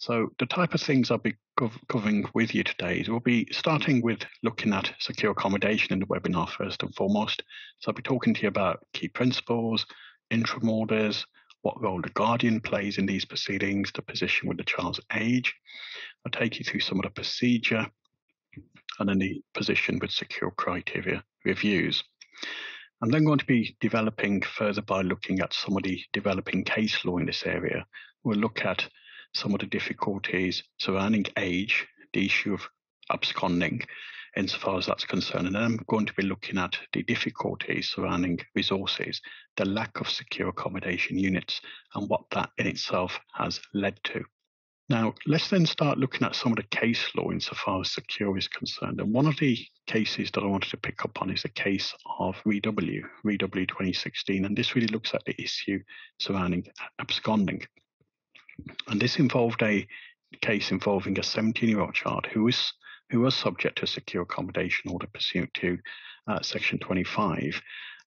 So the type of things I'll be covering with you today is we'll be starting with looking at secure accommodation in the webinar first and foremost. So I'll be talking to you about key principles, interim orders, what role the guardian plays in these proceedings, the position with the child's age. I'll take you through some of the procedure and then the position with secure criteria reviews. I'm then going to be developing further by looking at some of the developing case law in this area. We'll look at some of the difficulties surrounding age, the issue of absconding, insofar as that's concerned. And then I'm going to be looking at the difficulties surrounding resources, the lack of secure accommodation units, and what that in itself has led to. Now, let's then start looking at some of the case law insofar as secure is concerned. And one of the cases that I wanted to pick up on is the case of REW, REW 2016. And this really looks at the issue surrounding absconding. And this involved a case involving a 17 year old child who was who was subject to a secure accommodation order pursuant to uh, Section 25,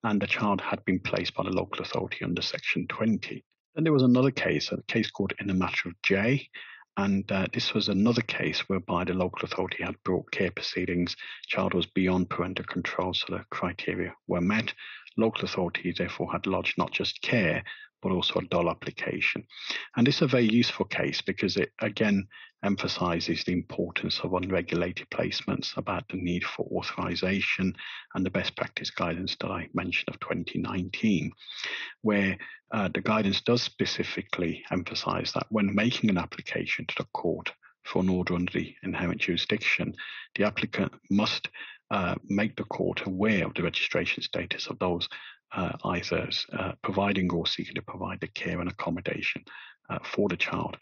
and the child had been placed by the local authority under Section 20. Then there was another case, a case called In the Matter of J, and uh, this was another case whereby the local authority had brought care proceedings. Child was beyond parental control, so the criteria were met. Local authority therefore had lodged not just care, but also a DOL application. And is a very useful case because it again emphasizes the importance of unregulated placements, about the need for authorization and the best practice guidance that I mentioned of 2019, where uh, the guidance does specifically emphasize that when making an application to the court for an order under the inherent jurisdiction, the applicant must uh, make the court aware of the registration status of those uh, either uh, providing or seeking to provide the care and accommodation uh, for the child.